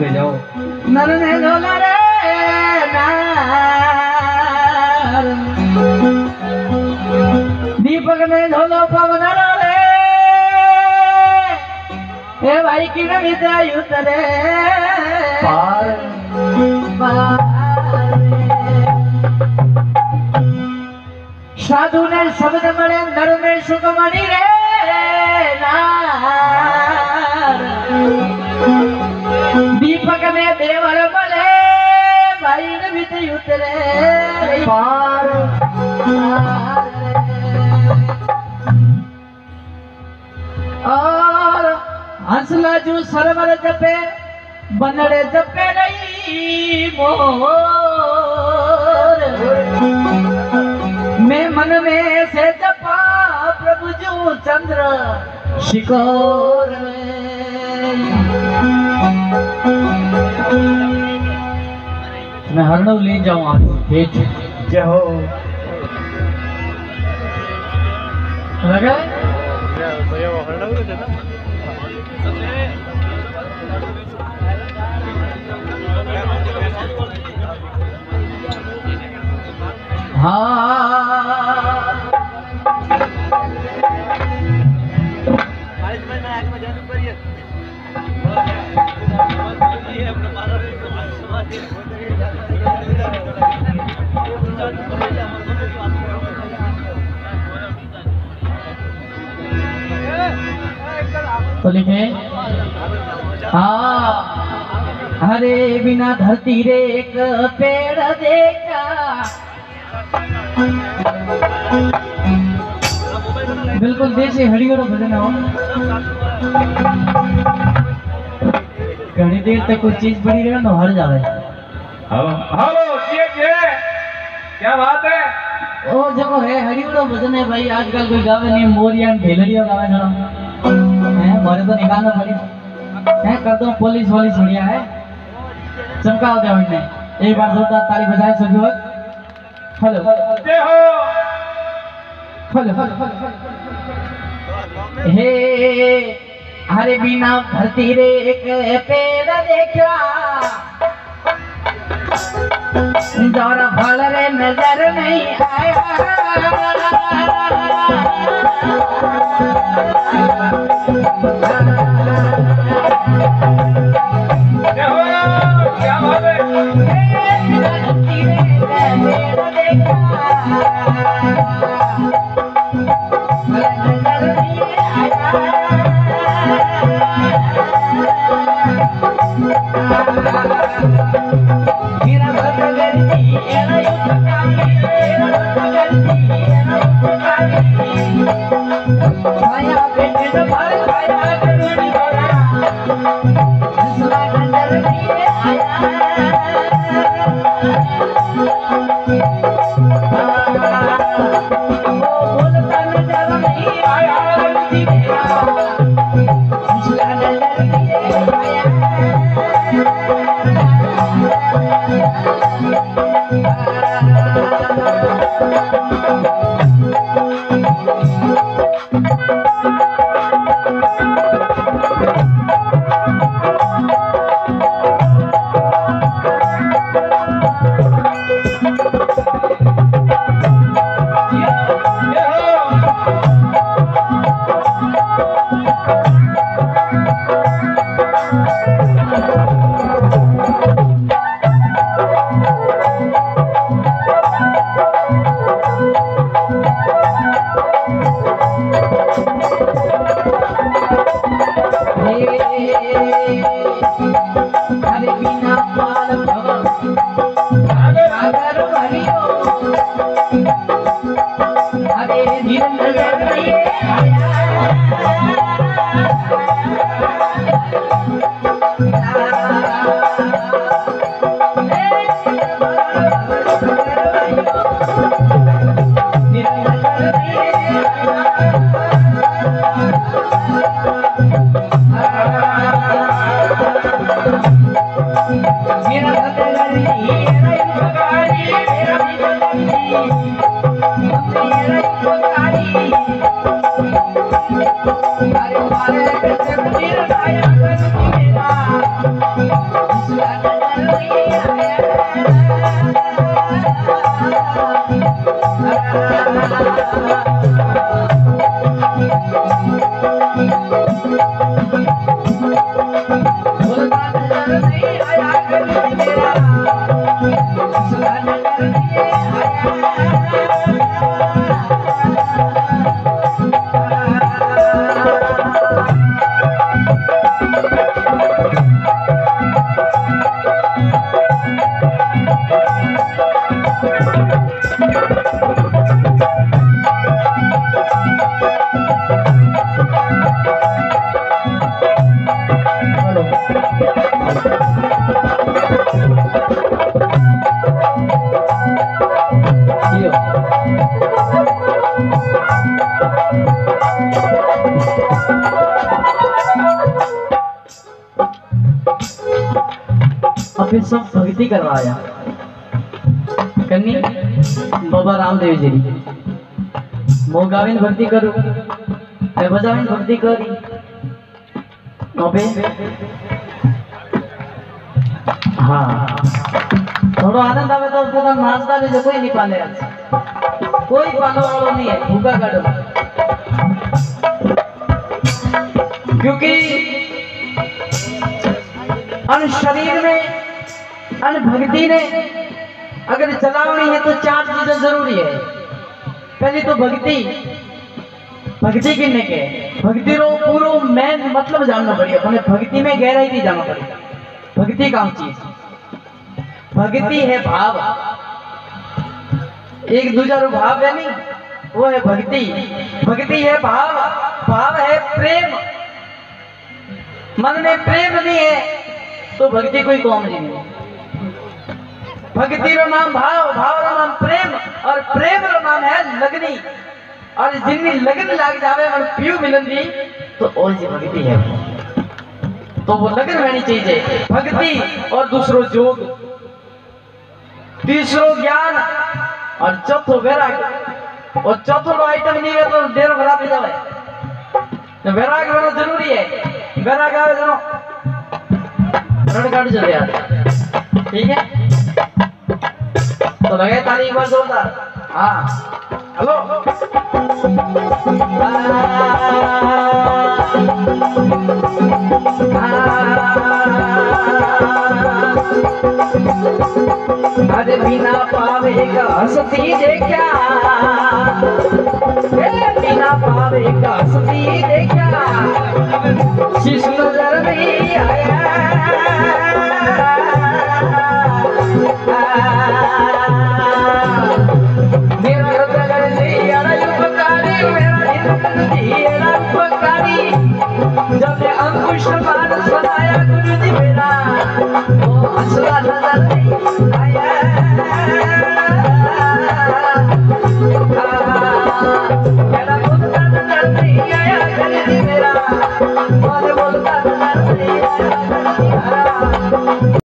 ভেজাও নন ভেজো না রে दीपक में धोलो पवन रे हे भाई की न विदाई उतरे पार साधु ने शब्द मणे नर में सुख मणि रे ना जो सरवर जपे बनड़े जपे नहीं मोर। मैं मन में से जपा प्रभु जो चंद्र शिकोर मैं। हरनव ले जाऊँ आज जय हो। लगा? हाँ हरे बिना धरती रे एक पेड़ देखा बिल्कुल देसी हड़ियों भजन हो घनी देर तक कोई चीज़ पड़ी रहे तो हर जावे। हेलो हेलो ये ये क्या बात है? ओ जगह है हड़ियों भजन है भाई आजकल कोई गावे नहीं मोरिया ढेलरिया गावे ना है मारे तो निकालना पड़ी। है कर दो पुलिस वाली बढ़िया है। चमकाओ दे उन्हें एक बार जोरदार ताली बजाए सभी हेलो। जय हो। हेलो हे, हरे बिना भरती रे एक पेड़ देखा। जरा फल रे नज़र नहीं आया। जय हरे अभी सब भक्ति करवाया कन्नी बाबा रामदेव जी मोगाविन भक्ति करू मैं बजाविन भक्ति करी अबे हाँ थोड़ो आनंद आवे तो उसको नाचता भी कोई नहीं पाले आज कोई पालो वालो नहीं है भूखा काटो क्योंकि अन शरीर में अन भक्ति ने अगर चलावनी है तो चार चीज़ें ज़रूरी है। पहली तो भक्ति। भक्ति किन्ने के? भक्ति रो पूरो मेन मतलब जानना पड़ेगा। अपने भक्ति में गहराई नहीं जाना पड़ेगा। भक्ति काम चीज़? भक्ति है भाव। एक दूसरा रो भाव है नहीं, वो है भक्ति। भक्ति है भाव। भाव है प्रेम। मन में प्रेम नहीं है तो भक्ति कोई कौम नहीं है। भक्ति रो नाम भाव भाव रो नाम प्रेम और प्रेम रो नाम है लगनी। और जिनकी लगन लग जावे और पीऊ मिलन दी तो और जी भक्ति है। तो वो लगन रहनी चाहिए। भक्ति और दूसरो योग तीसरो ज्ञान और चौथो वैराग्य और चौथो आइटम नहीं है तो डेरो खराब हो जावे। तो वैराग्य होना ज़रूरी है। वैराग्य आवे जनो रड़ काट चले यार ठीक है? तो लगे ताली एक बार जोरदार हाँ। हेलो। अरे बिना पावे का हंसती देखा। बिना पावे का हंसती देखा। शिशु जब अंकुश मान सुनाया गुरु जी मेरा।